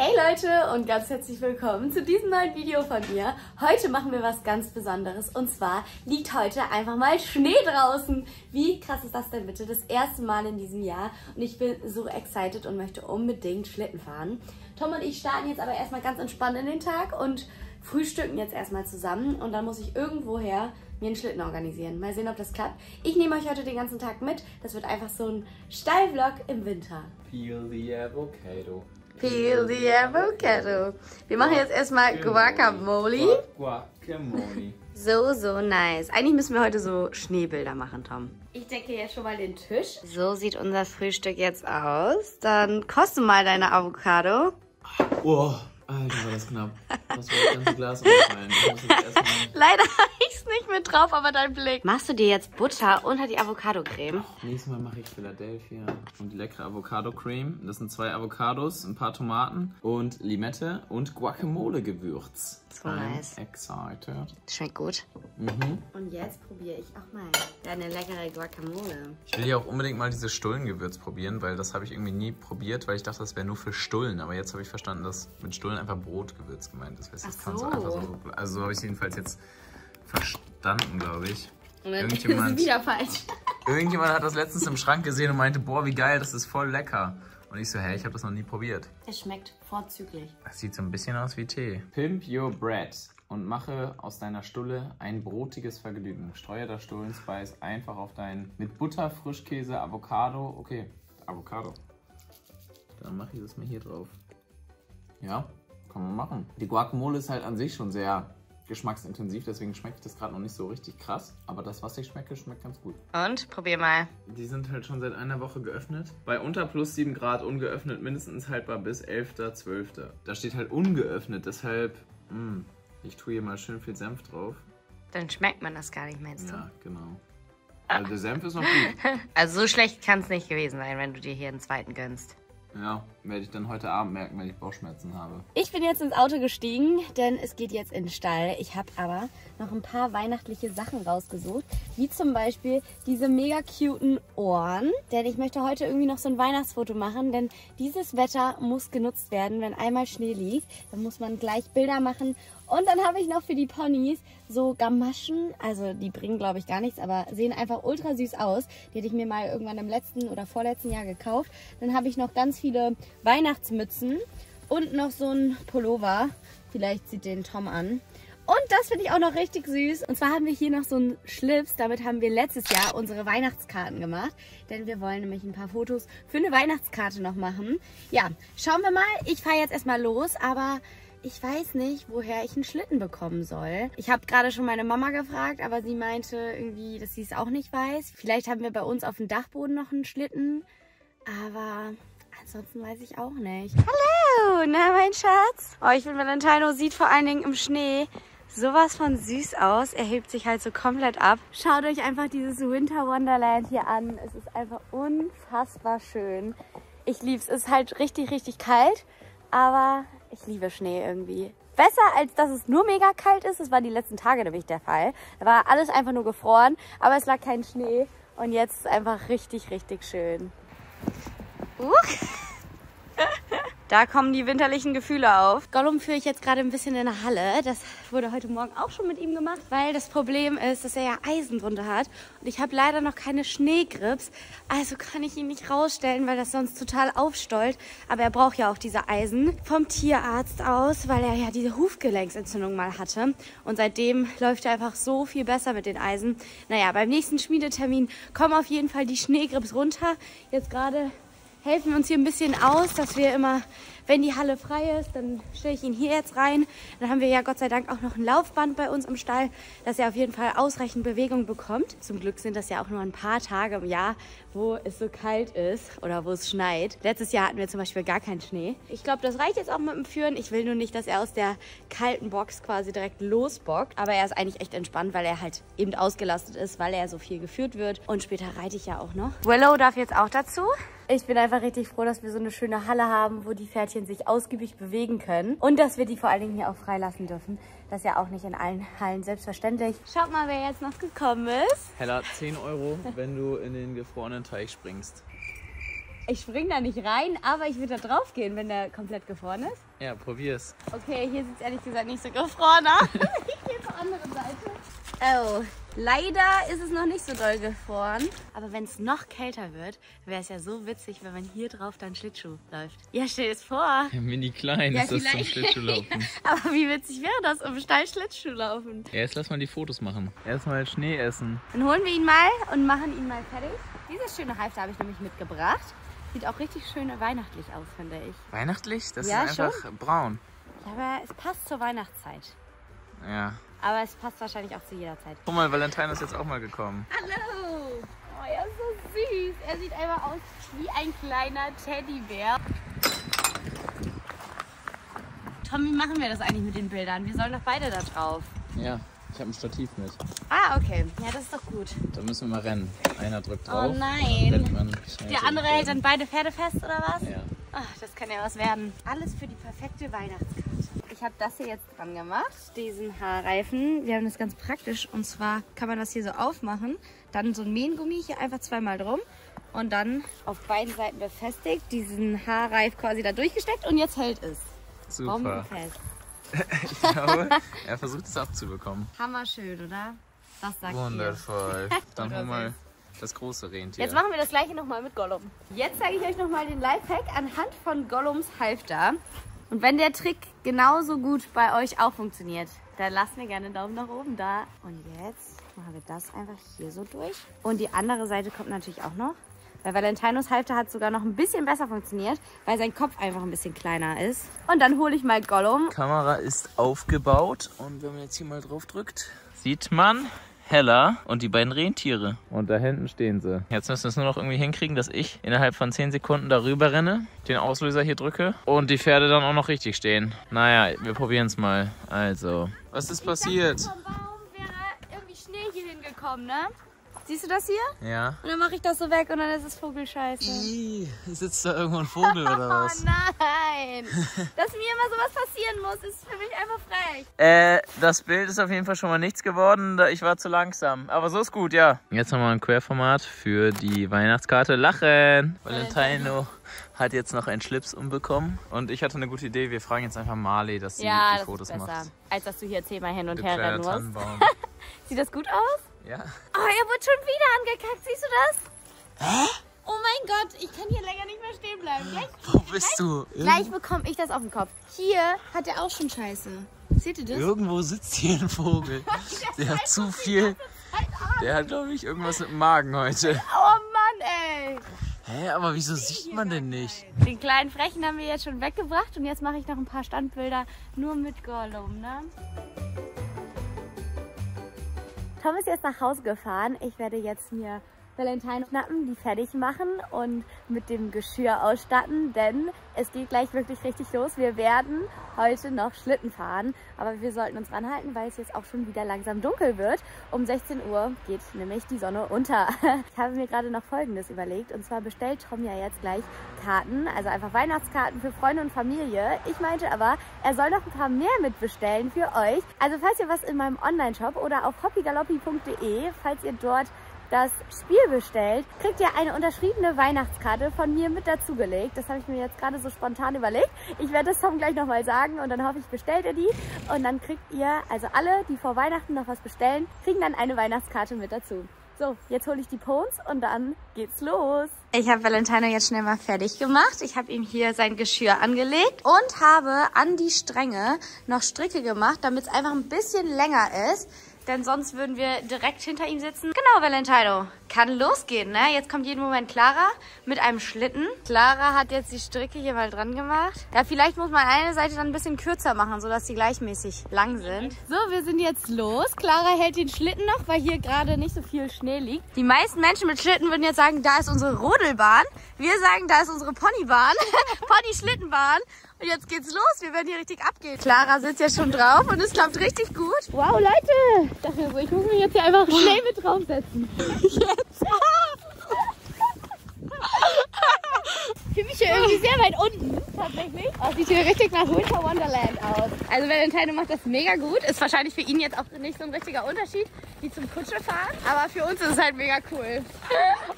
Hey Leute und ganz herzlich willkommen zu diesem neuen Video von mir. Heute machen wir was ganz Besonderes und zwar liegt heute einfach mal Schnee draußen. Wie krass ist das denn bitte? Das erste Mal in diesem Jahr und ich bin so excited und möchte unbedingt Schlitten fahren. Tom und ich starten jetzt aber erstmal ganz entspannt in den Tag und frühstücken jetzt erstmal zusammen und dann muss ich irgendwoher mir einen Schlitten organisieren. Mal sehen, ob das klappt. Ich nehme euch heute den ganzen Tag mit. Das wird einfach so ein Steilvlog im Winter. Peel the avocado. Peel the avocado. Wir machen jetzt erstmal Guacamole. Guacamole. So, so nice. Eigentlich müssen wir heute so Schneebilder machen, Tom. Ich decke jetzt schon mal den Tisch. So sieht unser Frühstück jetzt aus. Dann koste mal deine Avocado. Oh, Alter, war das knapp. Das war das ganze Glas umgefallen. Leider habe ich es nicht mit drauf, aber dein Blick. Machst du dir jetzt Butter unter die Avocado-Creme? Nächstes Mal mache ich Philadelphia und die leckere Avocado-Creme. Das sind zwei Avocados, ein paar Tomaten und Limette und Guacamole-Gewürz. So nice. Excited. Schmeckt gut. Mhm. Und jetzt probiere ich auch mal deine leckere Guacamole. Ich will ja auch unbedingt mal dieses Stullengewürz probieren, weil das habe ich irgendwie nie probiert, weil ich dachte, das wäre nur für Stullen. Aber jetzt habe ich verstanden, dass mit Stullen einfach Brotgewürz gemeint ist. Das Ach kann so. einfach so. Also so habe ich es jedenfalls jetzt verstanden, glaube ich. Und dann ist Irgendjemand, wieder falsch. irgendjemand hat das letztens im Schrank gesehen und meinte, boah, wie geil, das ist voll lecker. Und ich so, hä, ich habe das noch nie probiert. Es schmeckt vorzüglich. Das sieht so ein bisschen aus wie Tee. Pimp your bread und mache aus deiner Stulle ein brotiges Vergnügen. Streue das Stullenspice einfach auf deinen mit Butter, Frischkäse, Avocado. Okay, Avocado. Dann mache ich das mal hier drauf. Ja, kann man machen. Die Guacamole ist halt an sich schon sehr geschmacksintensiv, deswegen schmeckt das gerade noch nicht so richtig krass. Aber das, was ich schmecke, schmeckt ganz gut. Und? Probier mal. Die sind halt schon seit einer Woche geöffnet. Bei unter plus 7 Grad ungeöffnet, mindestens haltbar bis 11.12. Da steht halt ungeöffnet, deshalb, mh, ich tue hier mal schön viel Senf drauf. Dann schmeckt man das gar nicht, meinst du? Ja, genau. Also der Senf ist noch gut. Also so schlecht kann es nicht gewesen sein, wenn du dir hier einen zweiten gönnst. Ja, werde ich dann heute Abend merken, wenn ich Bauchschmerzen habe. Ich bin jetzt ins Auto gestiegen, denn es geht jetzt in den Stall. Ich habe aber noch ein paar weihnachtliche Sachen rausgesucht, wie zum Beispiel diese mega cuten Ohren. Denn ich möchte heute irgendwie noch so ein Weihnachtsfoto machen, denn dieses Wetter muss genutzt werden, wenn einmal Schnee liegt. Dann muss man gleich Bilder machen. Und dann habe ich noch für die Ponys so Gamaschen, also die bringen glaube ich gar nichts, aber sehen einfach ultra süß aus. Die hätte ich mir mal irgendwann im letzten oder vorletzten Jahr gekauft. Dann habe ich noch ganz viele Weihnachtsmützen und noch so ein Pullover. Vielleicht sieht den Tom an. Und das finde ich auch noch richtig süß. Und zwar haben wir hier noch so einen Schlips. Damit haben wir letztes Jahr unsere Weihnachtskarten gemacht. Denn wir wollen nämlich ein paar Fotos für eine Weihnachtskarte noch machen. Ja, schauen wir mal. Ich fahre jetzt erstmal los, aber ich weiß nicht, woher ich einen Schlitten bekommen soll. Ich habe gerade schon meine Mama gefragt, aber sie meinte irgendwie, dass sie es auch nicht weiß. Vielleicht haben wir bei uns auf dem Dachboden noch einen Schlitten. Aber ansonsten weiß ich auch nicht. Hallo, na mein Schatz? Oh, ich finde Valentino sieht vor allen Dingen im Schnee sowas von süß aus. Er hebt sich halt so komplett ab. Schaut euch einfach dieses Winter Wonderland hier an. Es ist einfach unfassbar schön. Ich liebe es. Es ist halt richtig, richtig kalt, aber ich liebe Schnee irgendwie. Besser als dass es nur mega kalt ist. Das war die letzten Tage nämlich der Fall. Da war alles einfach nur gefroren, aber es lag kein Schnee. Und jetzt ist es einfach richtig, richtig schön. Uh. Da kommen die winterlichen Gefühle auf. Gollum führe ich jetzt gerade ein bisschen in der Halle. Das wurde heute Morgen auch schon mit ihm gemacht, weil das Problem ist, dass er ja Eisen drunter hat. Und ich habe leider noch keine Schneegrips. Also kann ich ihn nicht rausstellen, weil das sonst total aufstollt. Aber er braucht ja auch diese Eisen vom Tierarzt aus, weil er ja diese Hufgelenksentzündung mal hatte. Und seitdem läuft er einfach so viel besser mit den Eisen. Naja, beim nächsten Schmiedetermin kommen auf jeden Fall die Schneegrips runter. Jetzt gerade helfen wir uns hier ein bisschen aus, dass wir immer, wenn die Halle frei ist, dann stelle ich ihn hier jetzt rein. Dann haben wir ja Gott sei Dank auch noch ein Laufband bei uns im Stall, dass er auf jeden Fall ausreichend Bewegung bekommt. Zum Glück sind das ja auch nur ein paar Tage im Jahr, wo es so kalt ist oder wo es schneit. Letztes Jahr hatten wir zum Beispiel gar keinen Schnee. Ich glaube, das reicht jetzt auch mit dem Führen. Ich will nur nicht, dass er aus der kalten Box quasi direkt losbockt. Aber er ist eigentlich echt entspannt, weil er halt eben ausgelastet ist, weil er so viel geführt wird. Und später reite ich ja auch noch. Willow darf jetzt auch dazu. Ich bin einfach richtig froh, dass wir so eine schöne Halle haben, wo die Pferdchen sich ausgiebig bewegen können. Und dass wir die vor allen Dingen hier auch freilassen dürfen. Das ist ja auch nicht in allen Hallen selbstverständlich. Schaut mal, wer jetzt noch gekommen ist. Hella, 10 Euro, wenn du in den gefrorenen Teich springst. Ich spring da nicht rein, aber ich würde da drauf gehen, wenn der komplett gefroren ist. Ja, probier's. Okay, hier sieht es ehrlich gesagt nicht so gefroren aus. ich gehe zur anderen Seite. Oh, leider ist es noch nicht so doll gefroren. Aber wenn es noch kälter wird, wäre es ja so witzig, wenn man hier drauf dann Schlittschuh läuft. Ja, stell es vor. Ja, mini klein Ja, ist das zum. Schlittschuhlaufen. Aber wie witzig wäre das, um steil Schlittschuh laufen? Ja, jetzt lass mal die Fotos machen. Erstmal Schnee essen. Dann holen wir ihn mal und machen ihn mal fertig. Dieses schöne Halfter habe ich nämlich mitgebracht. Sieht auch richtig schön weihnachtlich aus, finde ich. Weihnachtlich? Das Ja, ist einfach braun. Aber es passt zur Weihnachtszeit. Ja. Aber es passt wahrscheinlich auch zu jeder Zeit. Guck mal, Valentine ist jetzt auch mal gekommen. Hallo! Oh, er ist so süß. Er sieht einfach aus wie ein kleiner Teddybär. Tom, wie machen wir das eigentlich mit den Bildern? Wir sollen doch beide da drauf. Ja, ich habe ein Stativ mit. Ah, okay. Ja, das ist doch gut. Da müssen wir mal rennen. Einer drückt Oh drauf. nein. man schnell Der andere hält dann beide Pferde fest, oder was? Ja. Ach, das kann ja was werden. Alles für die perfekte Weihnachtskarte. Ich habe das hier jetzt dran gemacht, diesen Haarreifen. Wir haben das ganz praktisch und zwar kann man das hier so aufmachen, dann so ein Mähngummi hier einfach zweimal drum und dann auf beiden Seiten befestigt, diesen Haarreif quasi da durchgesteckt und jetzt hält es. Super. Bombenfest. Ich glaube, er versucht es abzubekommen. Hammer schön, oder? Das sagt ihr. Wundervoll. Dann Oder hol mal das große Rentier. Jetzt machen wir das gleiche nochmal mit Gollum. Jetzt zeige ich euch nochmal den Lifehack anhand von Gollums Halfter. Und wenn der Trick genauso gut bei euch auch funktioniert, dann lasst mir gerne einen Daumen nach oben da. Und jetzt machen wir das einfach hier so durch. Und die andere Seite kommt natürlich auch noch. Bei Valentinos Halfter hat sogar noch ein bisschen besser funktioniert, weil sein Kopf einfach ein bisschen kleiner ist. Und dann hole ich mal Gollum. Kamera ist aufgebaut und wenn man jetzt hier mal drauf drückt, sieht man Hella und die beiden Rentiere. Und da hinten stehen sie. Jetzt müssen wir es nur noch irgendwie hinkriegen, dass ich innerhalb von 10 Sekunden darüber renne, den Auslöser hier drücke und die Pferde dann auch noch richtig stehen. Naja, wir probieren es mal. Also, was ist passiert? Vom Baum wäre irgendwie Schnee hier hingekommen, ne? Siehst du das hier? Ja. Und dann mache ich das so weg und dann ist es Vogelscheiße. Ih, sitzt da irgendwo ein Vogel oder Oh nein! Dass mir immer sowas passieren muss, ist für mich einfach frech. Äh, das Bild ist auf jeden Fall schon mal nichts geworden. Ich war zu langsam. Aber so ist gut, ja. Jetzt nochmal ein Querformat für die Weihnachtskarte. Lachen! Valentino hat jetzt noch einen Schlips umbekommen. Und ich hatte eine gute Idee. Wir fragen jetzt einfach Marley, dass sie Ja, die das Fotos ist besser. macht. Als dass du hier zehnmal hin und her rennen musst. Sieht das gut aus? Ja. Oh, er wurde schon wieder angekackt. Siehst du das? Hä? Oh mein Gott, ich kann hier länger nicht mehr stehen bleiben. Gleich, Wo bist du? gleich bekomme ich das auf den Kopf. Hier hat er auch schon Scheiße. Seht ihr das? Irgendwo sitzt hier ein Vogel. Der hat zu viel. Der hat, glaube ich, irgendwas mit dem Magen heute. Oh Mann, ey. Hä, aber wieso sieht man denn nicht? Den kleinen Frechen haben wir jetzt schon weggebracht und jetzt mache ich noch ein paar Standbilder nur mit Gollum, ne? Tom ist jetzt nach Hause gefahren. Ich werde jetzt mir Valentine schnappen, die fertig machen und mit dem Geschirr ausstatten, denn es geht gleich wirklich richtig los. Wir werden heute noch Schlitten fahren, aber wir sollten uns ranhalten, weil es jetzt auch schon wieder langsam dunkel wird. Um 16 Uhr geht nämlich die Sonne unter. Ich habe mir gerade noch Folgendes überlegt und zwar bestellt Tom ja jetzt gleich Karten, also einfach Weihnachtskarten für Freunde und Familie. Ich meinte aber, er soll noch ein paar mehr mitbestellen für euch. Also falls ihr was in meinem Online-Shop oder auf hoppigaloppi.de, falls ihr dort das Spiel bestellt, kriegt ihr eine unterschriebene Weihnachtskarte von mir mit dazugelegt. Das habe ich mir jetzt gerade so spontan überlegt. Ich werde das Tom gleich nochmal sagen und dann hoffe ich, bestellt ihr die. Und dann kriegt ihr, also alle, die vor Weihnachten noch was bestellen, kriegen dann eine Weihnachtskarte mit dazu. So, jetzt hole ich die Pons und dann geht's los. Ich habe Valentino jetzt schnell mal fertig gemacht. Ich habe ihm hier sein Geschirr angelegt und habe an die Stränge noch Stricke gemacht, damit es einfach ein bisschen länger ist. Denn sonst würden wir direkt hinter ihm sitzen. Genau, Valentino. Kann losgehen, ne? Jetzt kommt jeden Moment Clara mit einem Schlitten. Clara hat jetzt die Stricke hier mal dran gemacht. Ja, vielleicht muss man eine Seite dann ein bisschen kürzer machen, sodass sie gleichmäßig lang sind. So, wir sind jetzt los. Clara hält den Schlitten noch, weil hier gerade nicht so viel Schnee liegt. Die meisten Menschen mit Schlitten würden jetzt sagen, da ist unsere Rodelbahn. Wir sagen, da ist unsere Ponybahn. Pony-Schlittenbahn. Und jetzt geht's los. Wir werden hier richtig abgehen. Clara sitzt ja schon drauf und es klappt richtig gut. Wow, Leute. Ich dachte so, ich muss mich jetzt hier einfach schnell mit draufsetzen. Jetzt. Ich fühle mich hier irgendwie sehr weit unten, tatsächlich. Oh, sieht hier richtig nach Winter Wonderland aus. Also Valentine macht das mega gut. Ist wahrscheinlich für ihn jetzt auch nicht so ein richtiger Unterschied wie zum Kutschefahren. Aber für uns ist es halt mega cool.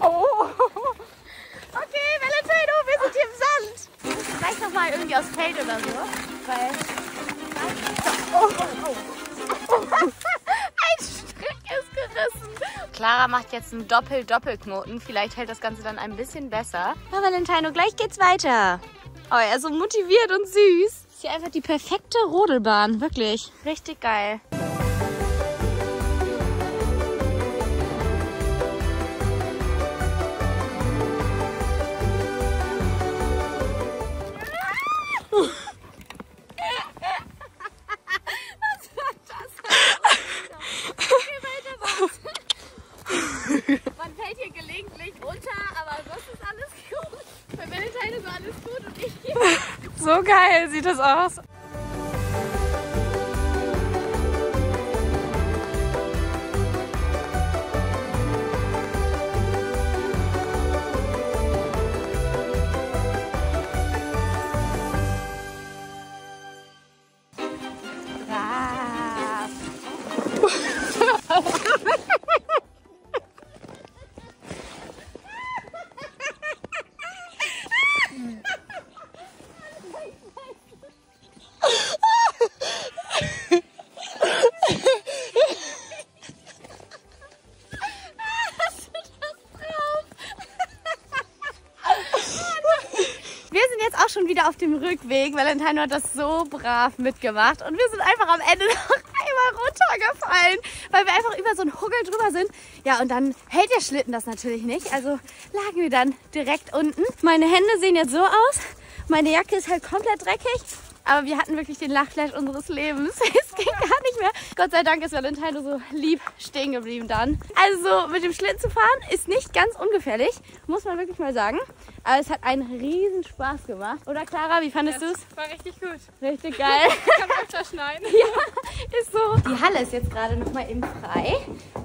Oh. Okay, Valentine, hier im Sand. Ich muss gleich nochmal irgendwie aufs Feld oder so. Weil. Oh, oh, oh. Ein Strick ist gerissen. Clara macht jetzt einen Doppel-Doppelknoten. Vielleicht hält das Ganze dann ein bisschen besser. Ja, Valentino, gleich geht's weiter. Oh, er ist so motiviert und süß. Ist hier einfach die perfekte Rodelbahn. Wirklich. Richtig geil. Geil sieht das aus. Brav. Valentino hat das so brav mitgemacht. Und wir sind einfach am Ende noch einmal runtergefallen, weil wir einfach über so einen Huggel drüber sind. Ja, und dann hält der Schlitten das natürlich nicht. Also lagen wir dann direkt unten. Meine Hände sehen jetzt so aus. Meine Jacke ist halt komplett dreckig. Aber wir hatten wirklich den Lachflash unseres Lebens. Es ging gar nicht mehr. Gott sei Dank ist Valentino so lieb stehen geblieben dann. Also mit dem Schlitten zu fahren ist nicht ganz ungefährlich, muss man wirklich mal sagen. Aber es hat einen riesen Spaß gemacht. Oder Clara, wie fandest du es? War richtig gut. Richtig geil. Kann öfter schneiden. ja, ist so. Die Halle ist jetzt gerade noch mal eben frei.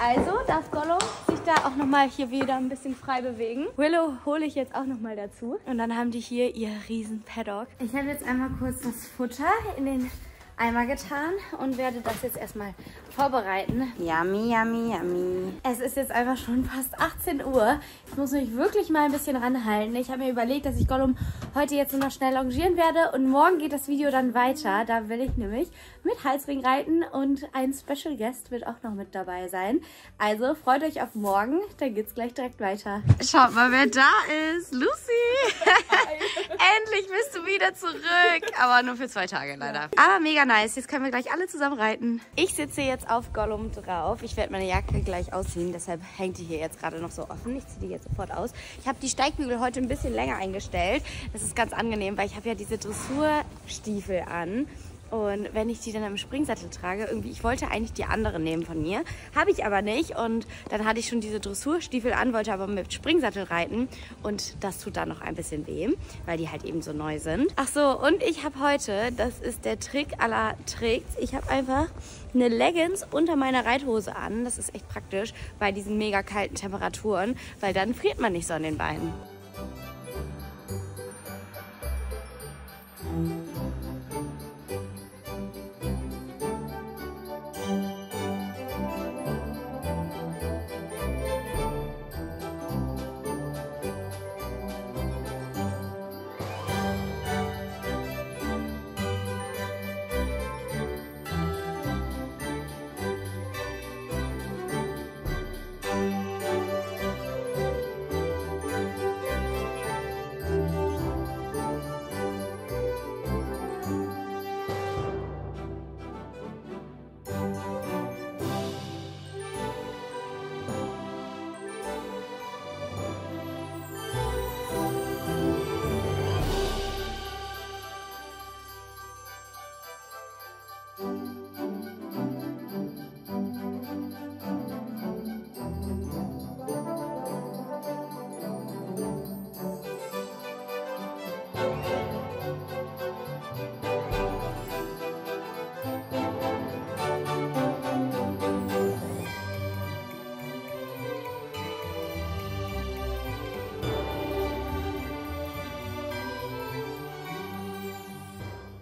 Also darf Gollum da auch noch mal hier wieder ein bisschen frei bewegen. Willow hole ich jetzt auch noch mal dazu. Und dann haben die hier ihr riesen Paddock. Ich habe jetzt einmal kurz das Futter in den Eimer getan und werde das jetzt erstmal vorbereiten. Yummy, yummy, yummy. Es ist jetzt einfach schon fast 18 Uhr. Ich muss mich wirklich mal ein bisschen ranhalten. Ich habe mir überlegt, dass ich Gollum heute jetzt nur noch schnell longieren werde und morgen geht das Video dann weiter. Da will ich nämlich mit Halsring reiten und ein Special Guest wird auch noch mit dabei sein. Also freut euch auf morgen, dann geht's gleich direkt weiter. Schaut mal, wer da ist. Lucy! Endlich bist du wieder zurück. Aber nur für zwei Tage leider. Aber mega nice. Jetzt können wir gleich alle zusammen reiten. Ich sitze jetzt auf Gollum drauf. Ich werde meine Jacke gleich ausziehen. Deshalb hängt die hier jetzt gerade noch so offen. Ich ziehe die jetzt sofort aus. Ich habe die Steigbügel heute ein bisschen länger eingestellt. Das ist ganz angenehm, weil ich habe ja diese Dressurstiefel an. Und wenn ich die dann im Springsattel trage, irgendwie, ich wollte eigentlich die andere nehmen von mir, habe ich aber nicht. Und dann hatte ich schon diese Dressurstiefel an, wollte aber mit Springsattel reiten. Und das tut dann noch ein bisschen weh, weil die halt eben so neu sind. Ach so, und ich habe heute, das ist der Trick aller Tricks, ich habe einfach eine Leggings unter meiner Reithose an. Das ist echt praktisch bei diesen mega kalten Temperaturen, weil dann friert man nicht so an den Beinen.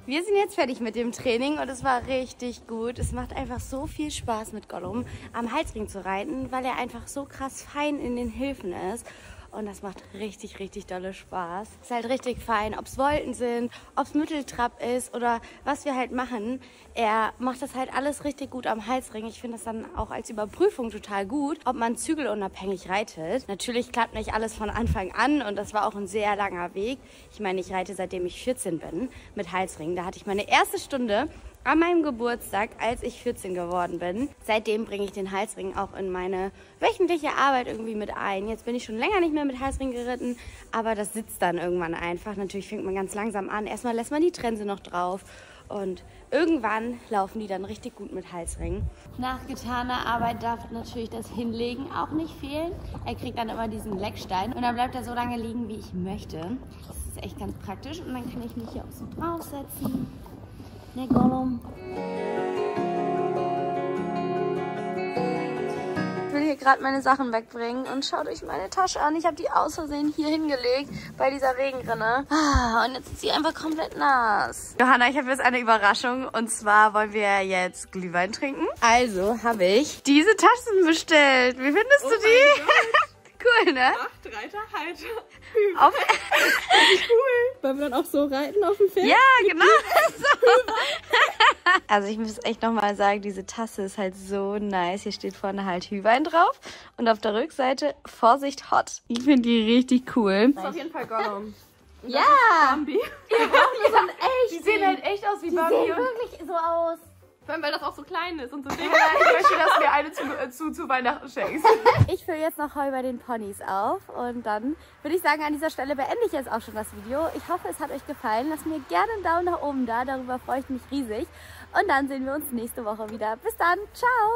Wir sind jetzt fertig mit dem Training und es war richtig gut. Es macht einfach so viel Spaß mit Gollum am Halsring zu reiten, weil er einfach so krass fein in den Hilfen ist. Und das macht richtig, richtig dolle Spaß. Ist halt richtig fein, ob es Wolken sind, ob es Mitteltrap ist oder was wir halt machen. Er macht das halt alles richtig gut am Halsring. Ich finde das dann auch als Überprüfung total gut, ob man zügelunabhängig reitet. Natürlich klappt nicht alles von Anfang an und das war auch ein sehr langer Weg. Ich meine, ich reite seitdem ich 14 bin mit Halsring. Da hatte ich meine erste Stunde an meinem Geburtstag, als ich 14 geworden bin. Seitdem bringe ich den Halsring auch in meine wöchentliche Arbeit irgendwie mit ein. Jetzt bin ich schon länger nicht mehr mit Halsring geritten, aber das sitzt dann irgendwann einfach. Natürlich fängt man ganz langsam an. Erstmal lässt man die Trense noch drauf und irgendwann laufen die dann richtig gut mit Halsring. Nach getaner Arbeit darf natürlich das Hinlegen auch nicht fehlen. Er kriegt dann immer diesen Leckstein und dann bleibt er so lange liegen, wie ich möchte. Das ist echt ganz praktisch und dann kann ich mich hier auch so draufsetzen. Ne, Gollum? Ich will hier gerade meine Sachen wegbringen und schaut euch meine Tasche an. Ich habe die aus Versehen hier hingelegt bei dieser Regenrinne. Ah, und jetzt ist sie einfach komplett nass. Johanna, ich habe jetzt eine Überraschung und zwar wollen wir jetzt Glühwein trinken. Also habe ich diese Tassen bestellt. Wie findest du die? cool, ne? Acht Reiter, Halter. Auf Cool. Wollen wir dann auch so reiten auf dem Pferd? Ja, genau. So. Also ich muss echt nochmal sagen, diese Tasse ist halt so nice. Hier steht vorne halt Hühwein drauf und auf der Rückseite Vorsicht hot. Ich finde die richtig cool. Das ist auf jeden Fall Gollum. Ja, Bambi. die sind echt. Die sehen halt echt aus wie die Bambi. sehen Und wirklich so aus. Vor allem, weil das auch so klein ist und so dick. Ich möchte, dass du mir eine zu, äh, zu, zu Weihnachten schenkst. Ich fülle jetzt noch Heu bei den Ponys auf und dann würde ich sagen, an dieser Stelle beende ich jetzt auch schon das Video. Ich hoffe, es hat euch gefallen. Lasst mir gerne einen Daumen nach oben da, darüber freue ich mich riesig. Und dann sehen wir uns nächste Woche wieder. Bis dann, ciao!